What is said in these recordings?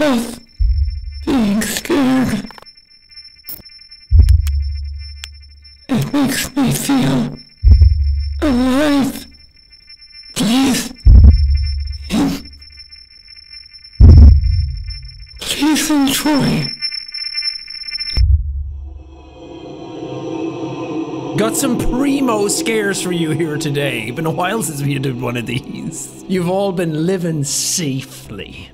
Love being scared. It makes me feel alive. Please. Please enjoy. Got some primo scares for you here today. Been a while since we did one of these. You've all been living safely.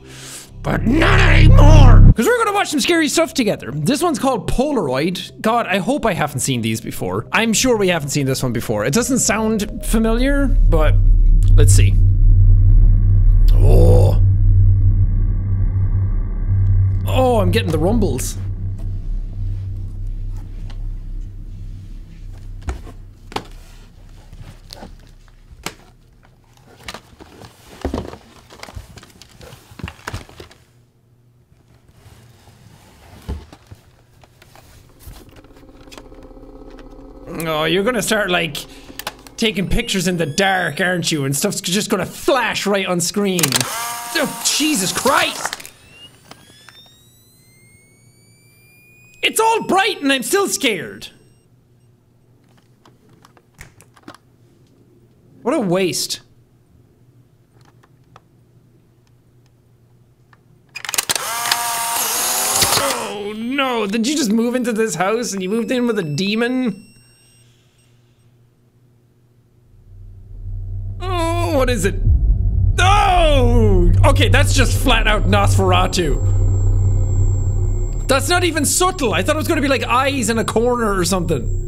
But not anymore! Because we're gonna watch some scary stuff together. This one's called Polaroid. God, I hope I haven't seen these before. I'm sure we haven't seen this one before. It doesn't sound familiar, but let's see. Oh. Oh, I'm getting the rumbles. Oh, you're gonna start like taking pictures in the dark, aren't you? And stuff's just gonna flash right on screen. Oh, Jesus Christ! It's all bright and I'm still scared. What a waste. Oh no, did you just move into this house and you moved in with a demon? Oh, what is it? Oh! Okay, that's just flat out Nosferatu. That's not even subtle. I thought it was gonna be like eyes in a corner or something.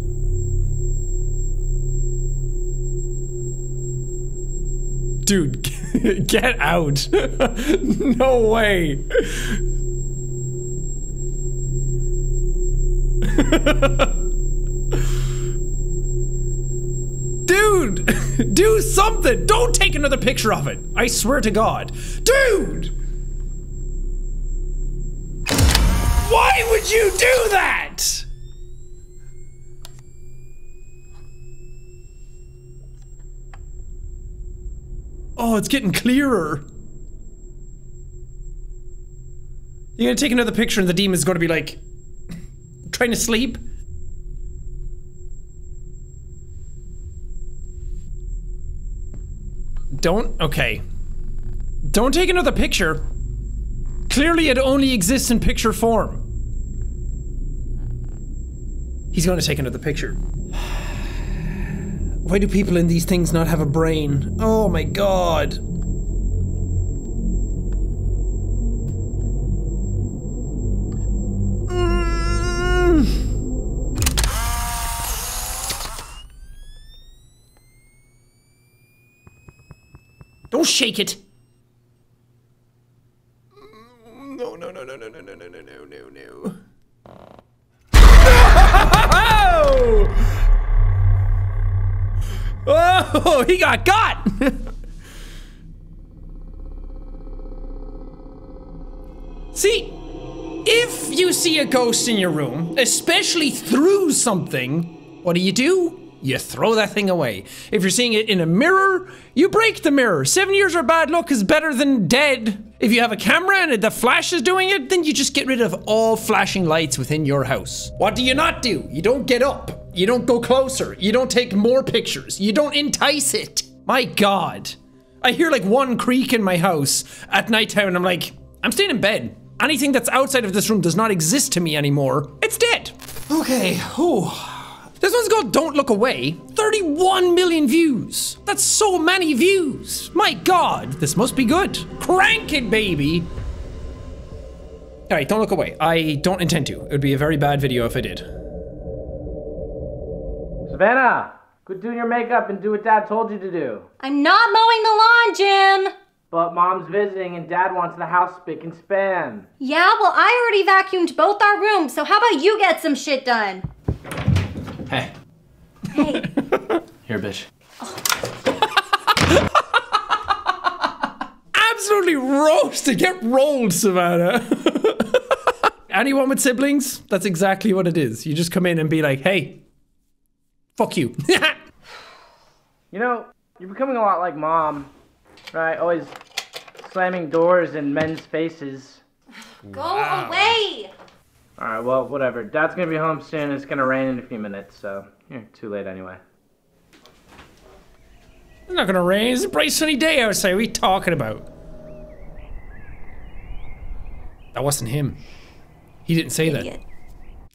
Dude, get out. no way. Dude, do something. Don't take another picture of it. I swear to God. Dude! Why would you do that? Oh, it's getting clearer. You're gonna take another picture and the demon's gonna be like, trying to sleep? Don't, okay. Don't take another picture. Clearly it only exists in picture form. He's gonna take another picture. Why do people in these things not have a brain? Oh my god. Don't shake it. No, no, no, no, no, no, no, no, no, no, no, no. Oh, he got got. see, if you see a ghost in your room, especially through something, what do you do? You throw that thing away. If you're seeing it in a mirror, you break the mirror. Seven years of bad luck is better than dead. If you have a camera and the flash is doing it, then you just get rid of all flashing lights within your house. What do you not do? You don't get up. You don't go closer. You don't take more pictures. You don't entice it. My God. I hear like one creak in my house at nighttime and I'm like, I'm staying in bed. Anything that's outside of this room does not exist to me anymore. It's dead. Okay, whew. This one's called Don't Look Away. 31 million views. That's so many views. My God, this must be good. Crank it, baby. All right, don't look away. I don't intend to. It would be a very bad video if I did. Savannah, quit doing your makeup and do what Dad told you to do. I'm not mowing the lawn, Jim. But Mom's visiting and Dad wants the house spick and span. Yeah, well, I already vacuumed both our rooms, so how about you get some shit done? Hey. Hey. Here, bitch. Absolutely roasted. Get rolled, Savannah. Anyone with siblings, that's exactly what it is. You just come in and be like, hey, fuck you. You know, you're becoming a lot like mom, right? Always slamming doors in men's faces. Go away! Alright, well, whatever. Dad's gonna be home soon. It's gonna rain in a few minutes, so you're too late anyway. it's not gonna rain. It's a bright sunny day outside. What are you talking about? That wasn't him. He didn't say that.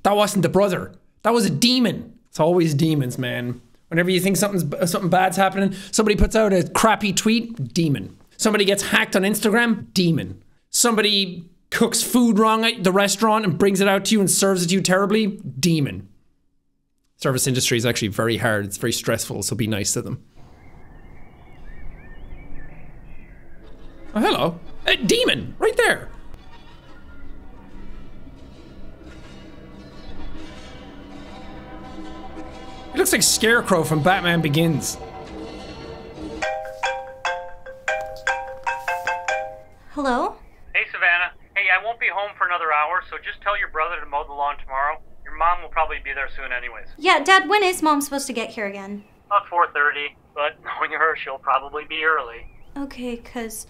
That wasn't the brother. That was a demon. It's always demons, man. Whenever you think something's something bad's happening, somebody puts out a crappy tweet, demon. Somebody gets hacked on Instagram, demon. Somebody cooks food wrong at the restaurant and brings it out to you and serves it to you terribly, demon. Service industry is actually very hard. It's very stressful, so be nice to them. Oh, hello. A demon, right there. It looks like Scarecrow from Batman Begins. Hello? Hey, Savannah. Hey, I won't be home for another hour, so just tell your brother to mow the lawn tomorrow. Your mom will probably be there soon anyways. Yeah, Dad, when is mom supposed to get here again? About 4.30, but knowing her, she'll probably be early. Okay, because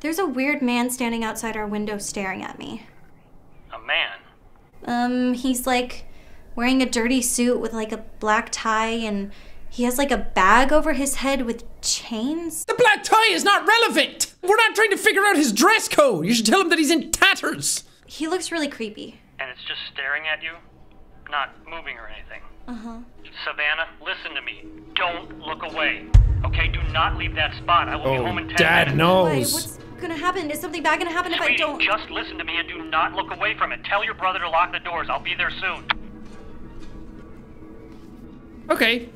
there's a weird man standing outside our window staring at me. A man? Um, he's like wearing a dirty suit with like a black tie and he has like a bag over his head with chains. The black tie is not relevant. We're not trying to figure out his dress code. You should tell him that he's in tatters. He looks really creepy. And it's just staring at you? Not moving or anything. Uh-huh. Savannah, listen to me. Don't look away. Okay, do not leave that spot. I will be home in 10 Oh, Dad minutes. Why? knows. What's gonna happen? Is something bad gonna happen if I don't? just listen to me and do not look away from it. Tell your brother to lock the doors. I'll be there soon. Okay.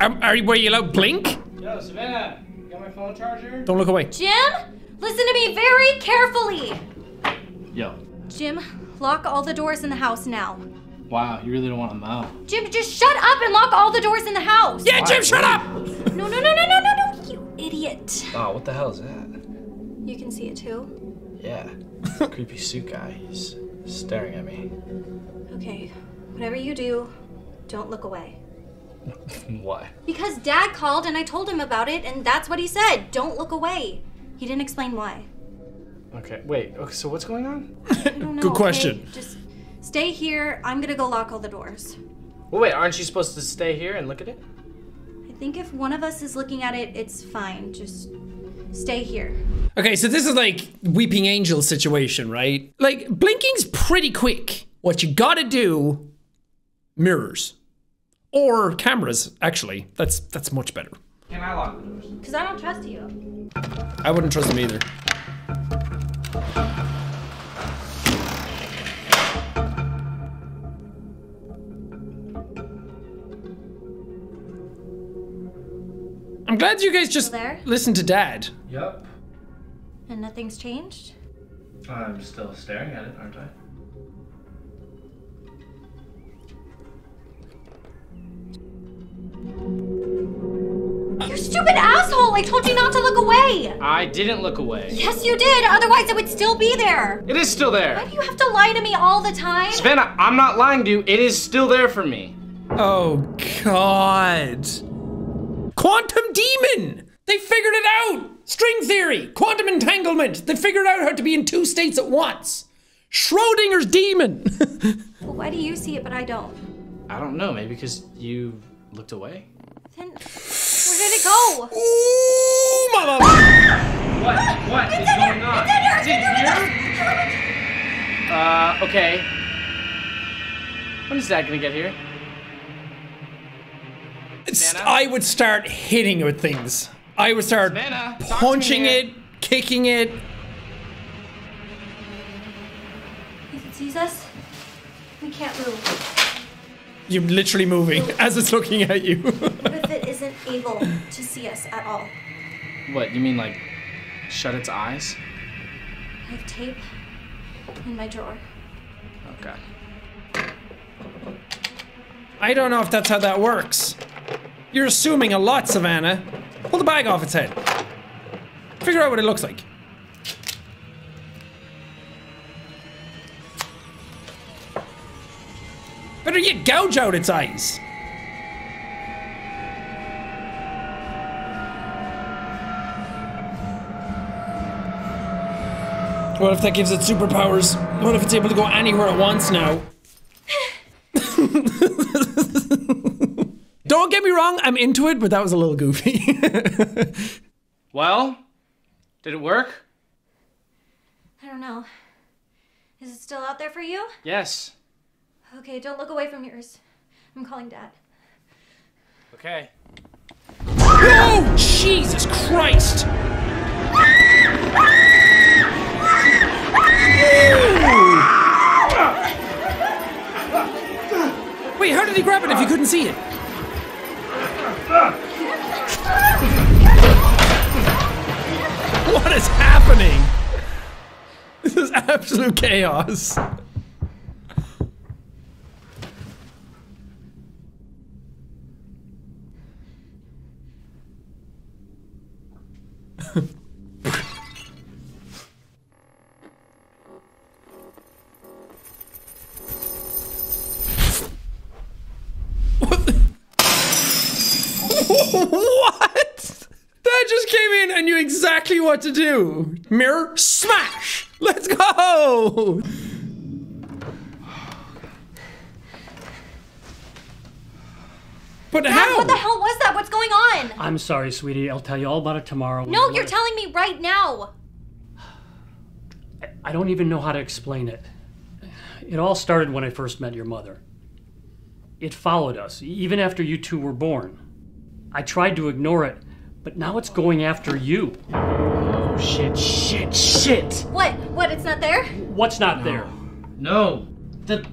Um, are you, were you allowed blink? Yo, Savannah, you got my phone charger? Don't look away. Jim, listen to me very carefully. Yo, Jim, lock all the doors in the house now. wow, you really don't want to mow. Jim, just shut up and lock all the doors in the house. Yeah, Jim, shut up! No, no, no, no, no, no, no, you idiot. Oh, what the hell is that? You can see it too. Yeah, creepy suit guy. He's staring at me. Okay, whatever you do, don't look away. Why? Because Dad called and I told him about it, and that's what he said. Don't look away. He didn't explain why. Okay, wait. Okay, so what's going on? I don't know. Good okay? question. Just stay here. I'm gonna go lock all the doors. Well, wait, aren't you supposed to stay here and look at it? I think if one of us is looking at it, it's fine. Just stay here. Okay, so this is like Weeping Angel situation, right? Like, blinking's pretty quick. What you gotta do, mirrors. Or cameras, actually. That's that's much better. Can I lock the doors? Because I don't trust you. I wouldn't trust him either. I'm glad you guys just Still there? listen to Dad. Yep. And nothing's changed? I'm still staring at it, aren't I? Stupid asshole! I told you not to look away! I didn't look away. Yes, you did! Otherwise, it would still be there! It is still there! Why do you have to lie to me all the time? Savannah, I'm not lying to you. It is still there for me. Oh, God. Quantum demon! They figured it out! String theory, quantum entanglement. They figured out how to be in two states at once. Schrodinger's demon. Well, why do you see it but I don't? I don't know. Maybe because you looked away. Then where did it go? Ooh, mama. What? What is going on? Is it here? Uh, okay. When is Dad gonna get here? I would start hitting it with things. I would start Savannah, talk to me punching it, kicking it. If it sees us, we can't move. You're literally moving as it's looking at you. What if it isn't able to see us at all? What? You mean like shut its eyes? I have tape in my drawer. Okay. I don't know if that's how that works. You're assuming a lot, Savannah. Pull the bag off its head. Figure out what it looks like. Better yet, gouge out its eyes. What if that gives it superpowers? What if it's able to go anywhere it wants now? Don't get me wrong, I'm into it, but that was a little goofy. Well, did it work? I don't know. Is it still out there for you? Yes. Okay, don't look away from yours. I'm calling dad. Okay. oh, Jesus Christ! Wait, how did he grab it if you couldn't see it? What is happening? This is absolute chaos. What? the- what? That just came in and knew exactly what to do. Mirror smash. Let's go. But Dad, how? what the hell was that? What's going on? I'm sorry, sweetie. I'll tell you all about it tomorrow. No, you're telling me right now. I don't even know how to explain it. It all started when I first met your mother. It followed us, even after you two were born. I tried to ignore it, but now it's going after you. Oh shit, shit, shit! What? What? It's not there? What's not there? No. The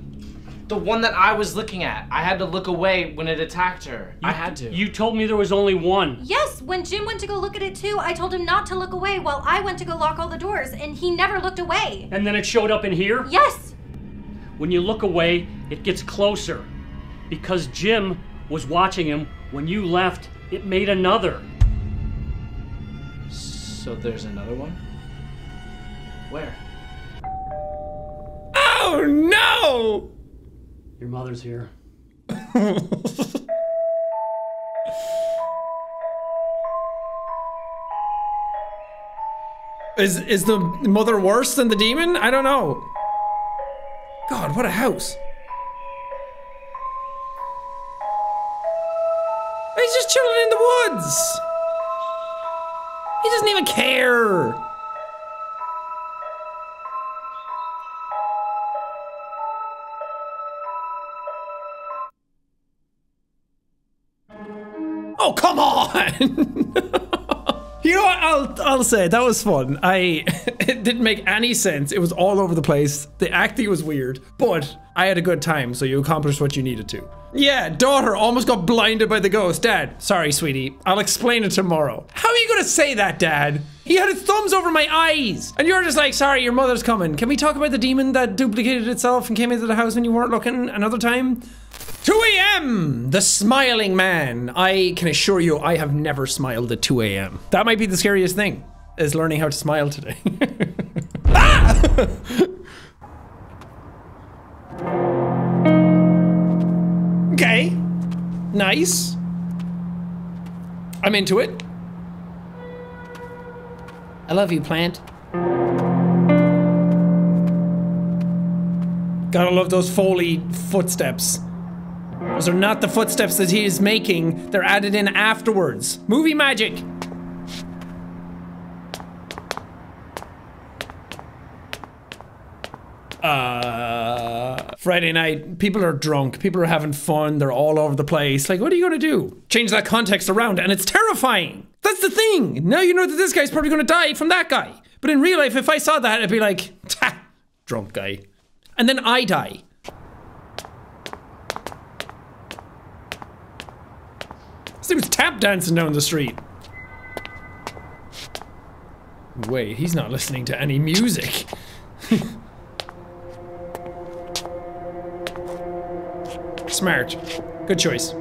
the one that I was looking at. I had to look away when it attacked her. I had to. You told me there was only one. Yes, when Jim went to go look at it too, I told him not to look away while I went to go lock all the doors, and he never looked away. And then it showed up in here? Yes! When you look away, it gets closer. Because Jim was watching him. When you left, it made another. So there's another one? Where? Oh no! Your mother's here. Is is the mother worse than the demon? I don't know. God, what a house. He's just chilling in the woods. He doesn't even care. Oh, come on! you know what? I'll, I'll say that was fun. I it didn't make any sense. It was all over the place. The acting was weird, but I had a good time. So you accomplished what you needed to. Yeah, daughter almost got blinded by the ghost. Dad, sorry, sweetie. I'll explain it tomorrow. How are you gonna say that, Dad? He had his thumbs over my eyes, and you're just like, sorry, your mother's coming. Can we talk about the demon that duplicated itself and came into the house when you weren't looking another time? 2 a.m. The smiling man. I can assure you, I have never smiled at 2 a.m. That might be the scariest thing, is learning how to smile today. ah! okay. Nice. I'm into it. I love you, plant. Gotta love those Foley footsteps. Those are not the footsteps that he is making. They're added in afterwards. Movie magic. Uh, Friday night, people are drunk. People are having fun. They're all over the place. Like, what are you gonna do? Change that context around, and it's terrifying. That's the thing. Now you know that this guy's probably gonna die from that guy. But in real life, if I saw that, I'd be like, drunk guy. And then I die. This dude's tap dancing down the street. Wait, he's not listening to any music. Smart. Good choice.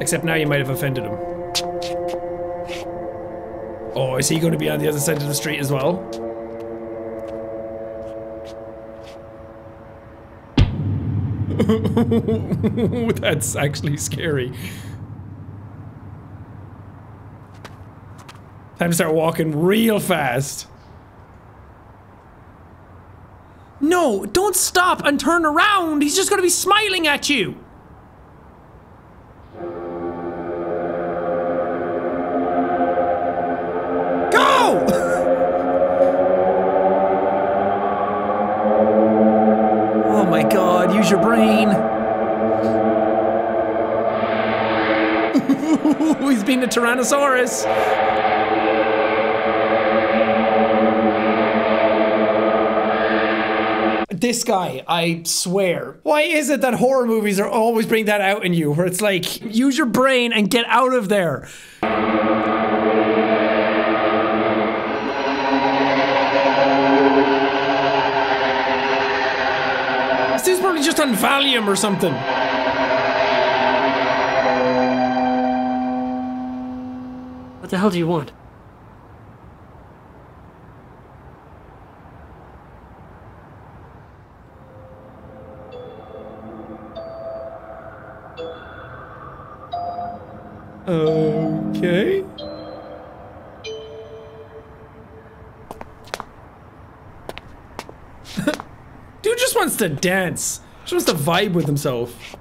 Except now you might have offended him. Oh, is he going to be on the other side of the street as well? That's actually scary. Time to start walking real fast. No, don't stop and turn around. He's just going to be smiling at you. Go! oh my god, use your brain. He's being a Tyrannosaurus. This guy, I swear. Why is it that horror movies are always bring that out in you? Where it's like, use your brain and get out of there. This dude's probably just on Valium or something. What the hell do you want? Okay. Dude just wants to dance. Just wants to vibe with himself.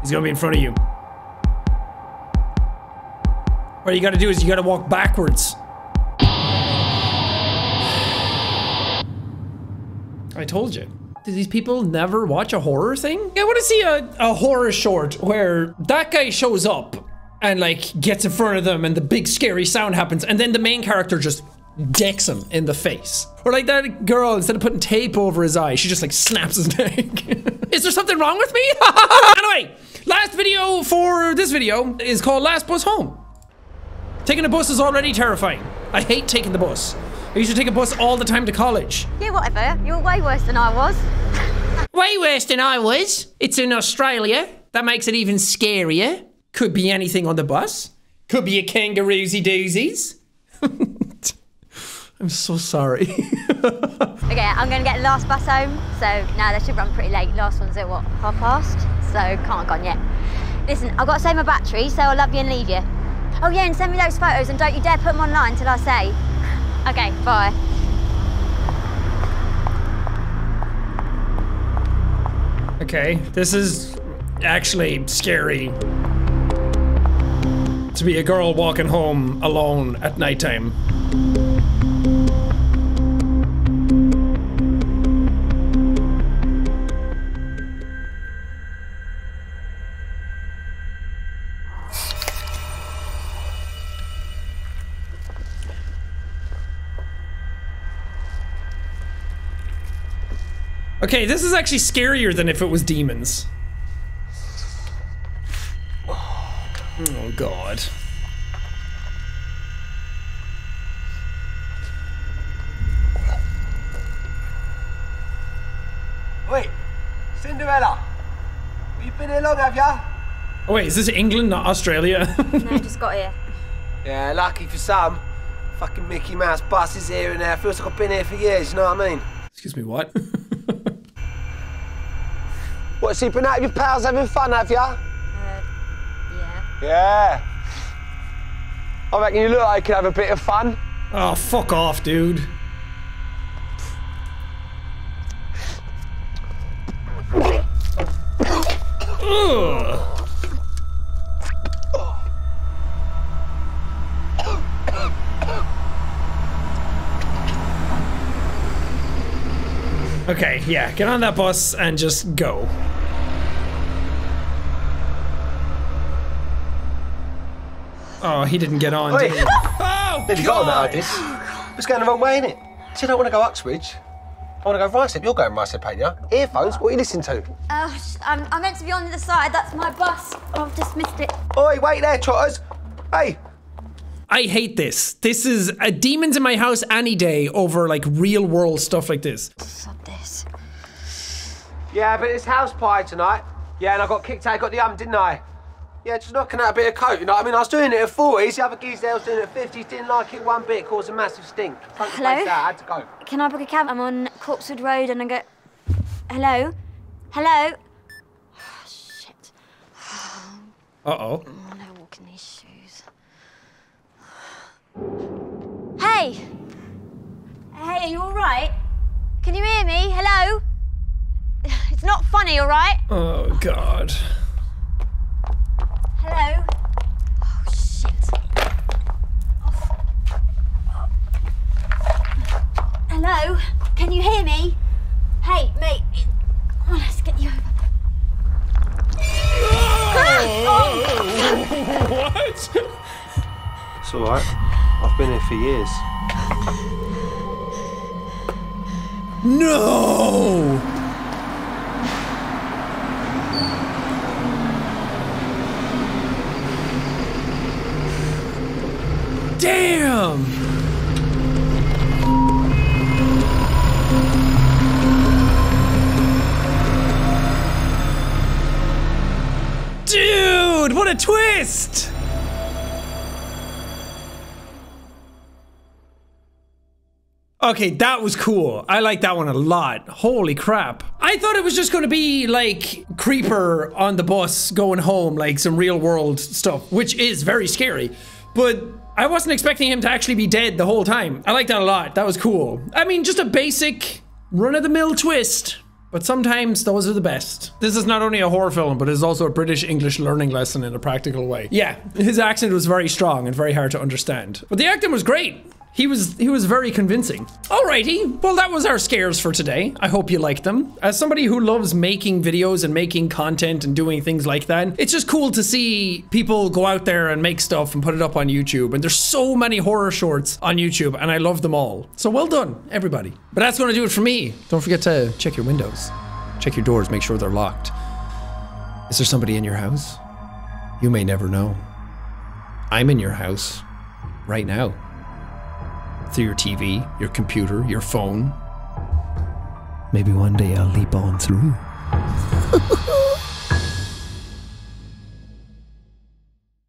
He's gonna be in front of you. What you gotta do is you gotta walk backwards. I told you. Do these people never watch a horror thing? I wanna see a, a horror short where that guy shows up and like gets in front of them and the big scary sound happens and then the main character just decks him in the face. Or like that girl, instead of putting tape over his eye, she just like snaps his neck. is there something wrong with me? anyway, last video for this video is called Last Bus Home. Taking a bus is already terrifying. I hate taking the bus. I used to take a bus all the time to college. Yeah, whatever. You were way worse than I was. Way worse than I was. It's in Australia. That makes it even scarier. Could be anything on the bus. Could be a kangaroosy doozies. I'm so sorry. Okay, I'm going to get the last bus home. So now they should run pretty late. Last one's at what, half past? So can't have gone yet. Listen, I've got to save my battery, so I'll love you and leave you. Oh yeah, and send me those photos and don't you dare put them online till I say. Okay, bye. okay, this is actually scary. To be a girl walking home alone at nighttime. Okay, this is actually scarier than if it was demons. Oh god. Wait, Cinderella. You been here long, have ya? Oh wait, is this England, not Australia? No, just got here. Yeah, lucky for some. Fucking Mickey Mouse buses here and there. Feels like I've been here for years, you know what I mean? Excuse me, what? What, so you've been out with your pals having fun, have ya? Uh, yeah. Yeah. I reckon you look like you could have a bit of fun. oh, fuck off, dude. Ugh. Okay, yeah, get on that bus and just go. Oh, he didn't get on, Oi. did he? Oh, Nearly got on that God! Idis. It's going the wrong way, innit? See, I don't want to go Uxbridge. I want to go Ruislip. You're going Ruislip, ain't you? Earphones? What are you listening to? Uh, sh- I'm, I'm meant to be on the other side. That's my bus. Oh, I've just missed it. Oi, wait there, trotters. Hey, I hate this. This is a demons in my house any day over like real world stuff like this. Sod this. Yeah, but it's house party tonight. Yeah, and I got kicked out, got the um, didn't I? Yeah, just knocking out a bit of coke, you know what I mean? I was doing it at 40s, the other geese there was doing it at 50s, didn't like it one bit, caused a massive stink. Fucking Hello? place out, I had to go. Can I book a cab? I'm on Corpswood Road and I go. Hello? Hello? Oh, shit. Uh oh. I no walk in these shoes. Hey! Hey, are you alright? Can you hear me? Hello? It's not funny, alright? Oh God. Hello? Oh, shit. Hello? Can you hear me? Hey, mate. Come on, let's get you over. Oh. what? It's all right. I've been here for years. No! Damn! Dude, what a twist! Okay, that was cool. I like that one a lot. Holy crap. I thought it was just going to be like Creeper on the bus going home, like some real world stuff, which is very scary. But I wasn't expecting him to actually be dead the whole time. I like that a lot. That was cool. I mean, just a basic run of the mill twist. But sometimes those are the best. This is not only a horror film, but it's also a British English learning lesson in a practical way. Yeah, his accent was very strong and very hard to understand. But the acting was great. He was he was very convincing. Alrighty, well that was our scares for today. I hope you liked them. As somebody who loves making videos and making content and doing things like that, it's just cool to see people go out there and make stuff and put it up on YouTube. And there's so many horror shorts on YouTube, and I love them all. So well done, everybody. But that's gonna do it for me. Don't forget to check your windows, check your doors, make sure they're locked. Is there somebody in your house? You may never know. I'm in your house right now through your TV, your computer, your phone. Maybe one day I'll leap on through.